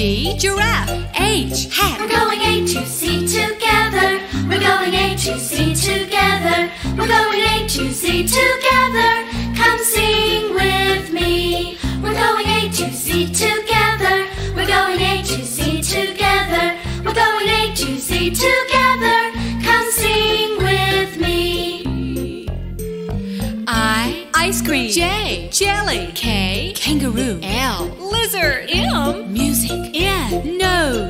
G. Giraffe. H. Hat. We're going A to Z together. We're going A to Z together. We're going A to Z together. Come sing with me. We're going A to Z together. We're going A to Z together. We're going A to Z together. Come sing with me. I. Ice cream. J. Jelly. K. Kangaroo. L. Lizard. M. Music.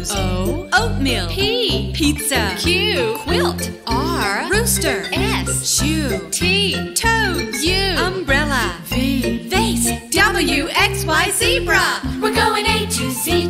O. Oatmeal. P. Pizza. Q. Quilt. R. Rooster. S. Shoe. T. Toad. U. Umbrella. V. Vase. W. X. Y. Zebra. We're going A to Z.